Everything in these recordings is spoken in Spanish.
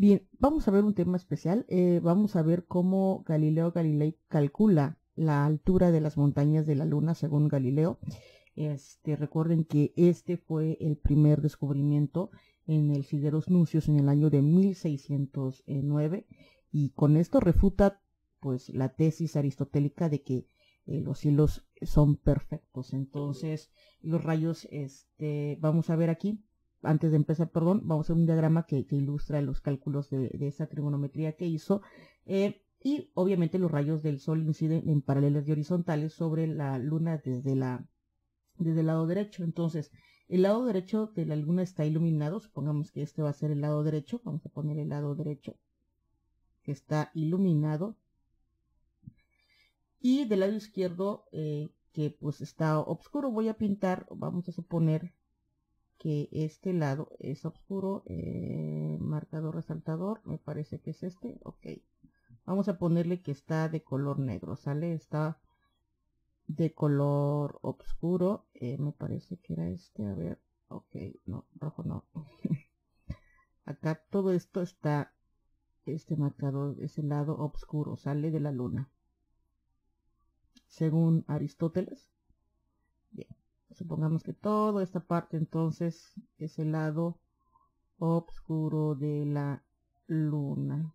Bien, vamos a ver un tema especial. Eh, vamos a ver cómo Galileo Galilei calcula la altura de las montañas de la Luna según Galileo. Este, recuerden que este fue el primer descubrimiento en el Sideros Nuncios en el año de 1609 y con esto refuta pues la tesis aristotélica de que eh, los hilos son perfectos. Entonces, los rayos, este, vamos a ver aquí, antes de empezar, perdón, vamos a ver un diagrama que, ilustra los cálculos de, esa trigonometría que hizo. Eh, y obviamente los rayos del sol inciden en paralelas y horizontales sobre la luna desde, la, desde el lado derecho. Entonces, el lado derecho de la luna está iluminado. Supongamos que este va a ser el lado derecho. Vamos a poner el lado derecho que está iluminado. Y del lado izquierdo eh, que pues está oscuro. Voy a pintar, vamos a suponer que este lado es oscuro. Eh, marcador resaltador, me parece que es este. Ok. Vamos a ponerle que está de color negro, ¿sale? Está de color oscuro. Eh, me parece que era este. A ver. Ok, no, rojo no. Acá todo esto está, este marcador es el lado oscuro, sale de la luna. Según Aristóteles. Supongamos que toda esta parte entonces es el lado oscuro de la luna.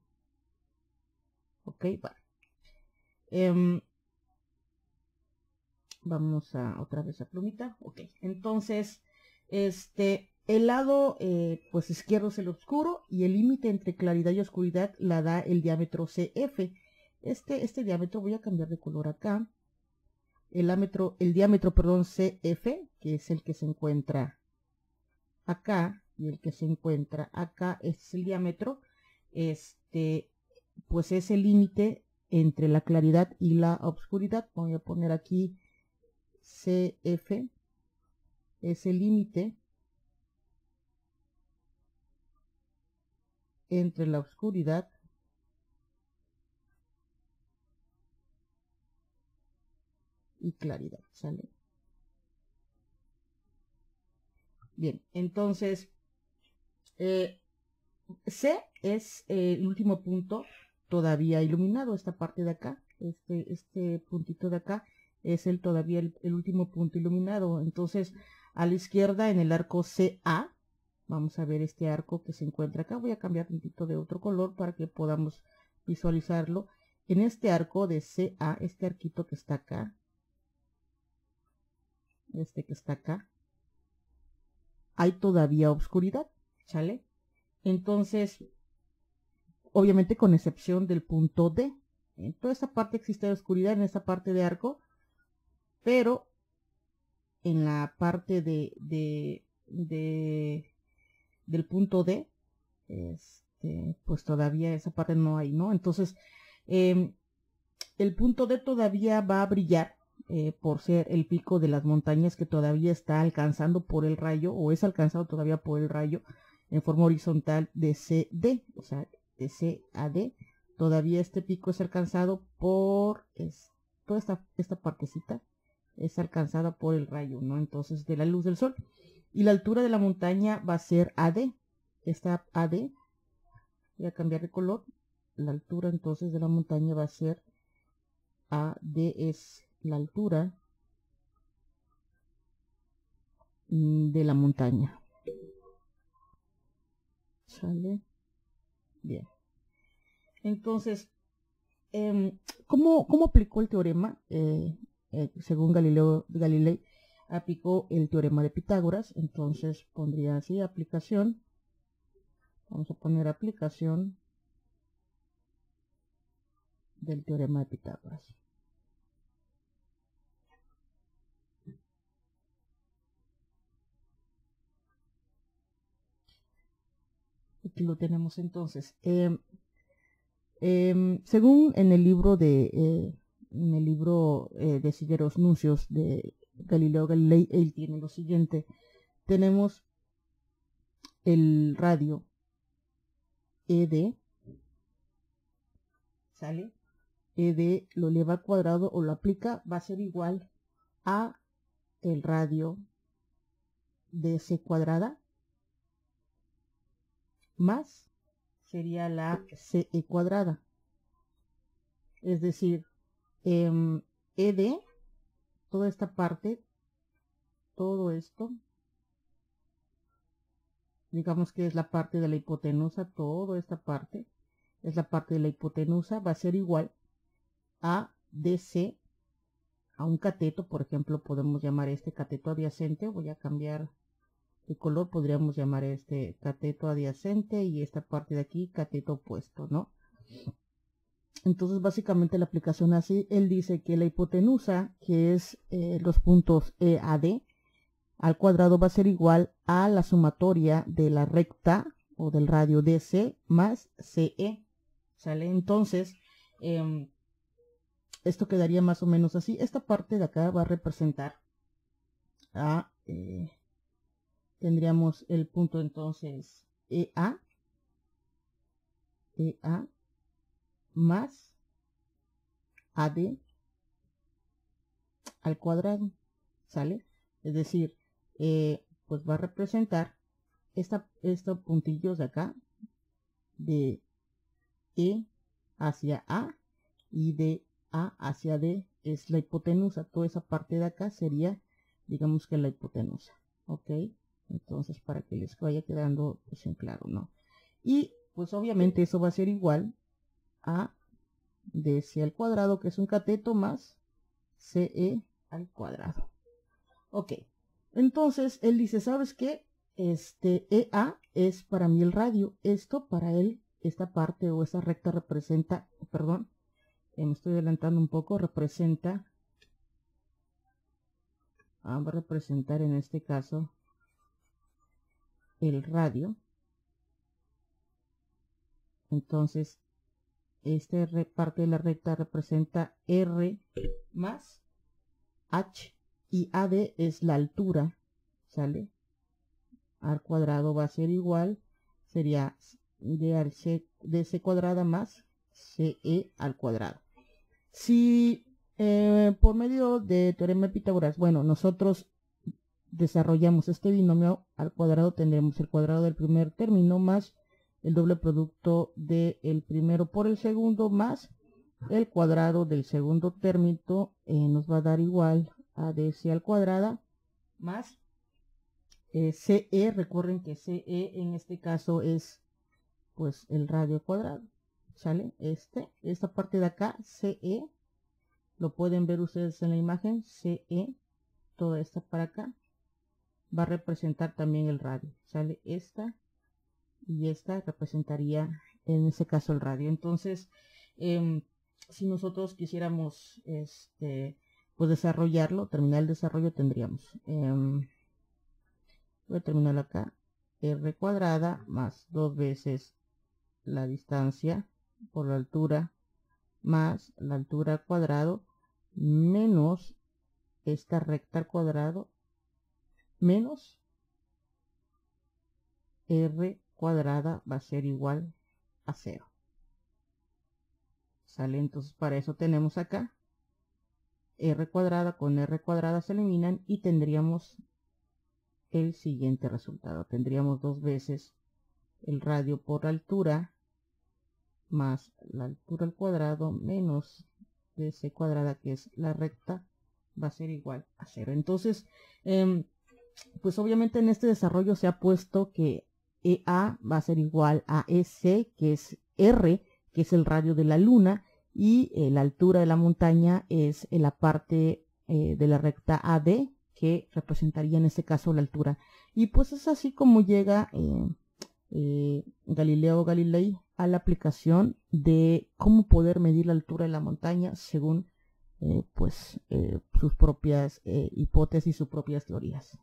Ok, vale. Em, vamos a otra vez a plumita. Ok, entonces, este, el lado eh, pues izquierdo es el oscuro y el límite entre claridad y oscuridad la da el diámetro CF. Este, este diámetro voy a cambiar de color acá. El diámetro, perdón, CF, que es el que se encuentra acá y el que se encuentra acá, es el diámetro. Este, pues es el límite entre la claridad y la oscuridad. Voy a poner aquí CF, es el límite entre la oscuridad y claridad, ¿sale? Bien, entonces, eh, C es el último punto todavía iluminado, esta parte de acá, este, este puntito de acá es el todavía el, último punto iluminado. Entonces, a la izquierda en el arco CA, vamos a ver este arco que se encuentra acá. Voy a cambiar un poquito de otro color para que podamos visualizarlo. En este arco de CA, este arquito que está acá, este que está acá, hay todavía oscuridad, ¿sale? Entonces, obviamente con excepción del punto D. En toda esta parte existe oscuridad en esta parte de arco, pero en la parte de, de, del punto D, este, pues todavía esa parte no hay, ¿no? Entonces, em, el punto D todavía va a brillar eh, por ser el pico de las montañas que todavía está alcanzando por el rayo o es alcanzado todavía por el rayo en forma horizontal de CD, o sea, de C a D. Todavía este pico es alcanzado por toda esta, esta partecita es alcanzada por el rayo, ¿no? Entonces de la luz del sol. Y la altura de la montaña va a ser AD. Esta AD, voy a cambiar de color. La altura entonces de la montaña va a ser AD es la altura de la montaña. ¿Sale? Bien. Entonces, em, ¿cómo, aplicó el teorema? Eh, eh, según Galileo Galilei, aplicó el teorema de Pitágoras. Entonces pondría así, aplicación. Vamos a poner aplicación del teorema de Pitágoras. Lo tenemos entonces. Em, em, según en el libro de eh, en el libro eh, de Silleros Nuncios de Galileo Galilei, él tiene lo siguiente. Tenemos el radio ED, ¿sale? ED lo eleva al cuadrado o lo aplica, va a ser igual a el radio de C cuadrada más sería la CE cuadrada. Es decir, ED, em, toda esta parte, todo esto, digamos que es la parte de la hipotenusa, toda esta parte es la parte de la hipotenusa, va a ser igual a DC, a un cateto, por ejemplo, podemos llamar este cateto adyacente, voy a cambiar de color, podríamos llamar este cateto adyacente y esta parte de aquí cateto opuesto, ¿no? Entonces, básicamente la aplicación así, él dice que la hipotenusa, que es eh, los puntos EAD, al cuadrado va a ser igual a la sumatoria de la recta o del radio DC más CE. ¿Sale? Entonces, em, esto quedaría más o menos así. Esta parte de acá va a representar a... Eh, tendríamos el punto entonces EA. EA más AD al cuadrado. ¿Sale? Es decir, eh, pues va a representar esta, estos puntillos de acá de E hacia A y de A hacia D es la hipotenusa. Toda esa parte de acá sería, digamos que la hipotenusa. ¿Ok? Entonces, para que les vaya quedando pues, en claro, ¿no? Y pues obviamente eso va a ser igual a DC al cuadrado, que es un cateto, más CE al cuadrado. Ok, entonces él dice, ¿sabes qué? Este EA es para mí el radio. Esto para él, esta parte o esa recta representa, perdón, eh, me estoy adelantando un poco, representa, ah, va a representar en este caso el radio. Entonces, esta parte de la recta representa R más H y AD es la altura, ¿sale? Al cuadrado va a ser igual, sería de, C, C cuadrada más CE al cuadrado. Si eh, por medio de teorema de Pitágoras, bueno, nosotros desarrollamos este binomio al cuadrado, tendremos el cuadrado del primer término más el doble producto del primero por el segundo más el cuadrado del segundo término eh, nos va a dar igual ADC al cuadrada más eh, CE, recuerden que CE en este caso es pues el radio cuadrado, ¿sale? Este, esta parte de acá, CE, lo pueden ver ustedes en la imagen, CE, toda esta para acá, va a representar también el radio, ¿sale? Esta y esta representaría en este caso el radio. Entonces, em, si nosotros quisiéramos este, pues desarrollarlo, terminar el desarrollo tendríamos, em, voy a terminar acá, r cuadrada más dos veces la distancia por la altura más la altura al cuadrado menos esta recta al cuadrado menos r cuadrada va a ser igual a cero. Sale entonces para eso tenemos acá r cuadrada con r cuadrada se eliminan y tendríamos el siguiente resultado. Tendríamos dos veces el radio por altura más la altura al cuadrado menos de c cuadrada que es la recta va a ser igual a cero. Entonces, em, pues obviamente en este desarrollo se ha puesto que EA va a ser igual a EC, que es R, que es el radio de la luna, y eh, la altura de la montaña es en la parte eh, de la recta AD que representaría en este caso la altura. Y pues es así como llega eh, Galileo Galilei a la aplicación de cómo poder medir la altura de la montaña según pues sus propias hipótesis sus propias teorías